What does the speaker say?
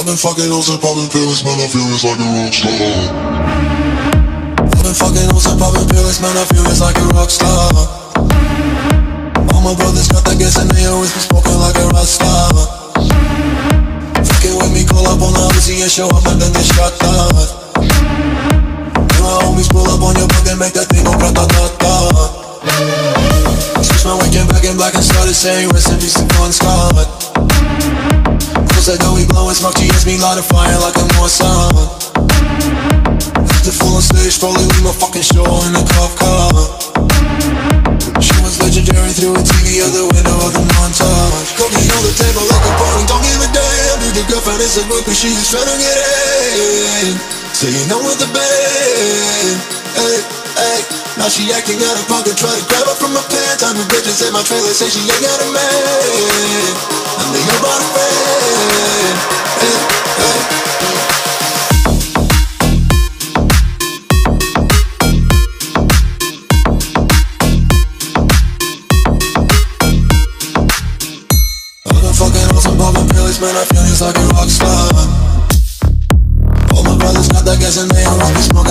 I've been fucking hoes and popping pills, man, I feel it's like a rock star. I've been fucking hoes and popping pills, man, I feel it's like a rock star. All my brothers got that gas and they always be smoking like a rock star. Fucking with me, call up on the Uzi and show up and then get shot down. And my homies pull up on your block and make that thing go grata-ta-ta. Switch my weekend back in black and started saying rest in peace to Bon Scott. Cause I know we blowing smoke, GS me light a fire like a Mossad. The full on stage, probably leave my fucking show in a cop car. She was legendary through a TV out the window of the montage. Cooking on the table like a party, don't give a damn. Dude, the girlfriend is a book, but she just trying to get in. Saying no with the band. Hey, hey. Now she acting out of pocket, try to grab her from my pants. I'm the bitches in my trailer, say she ain't got a man. On some pills, man, I feel just like a rock star. All my brothers got that gas and they always be smoking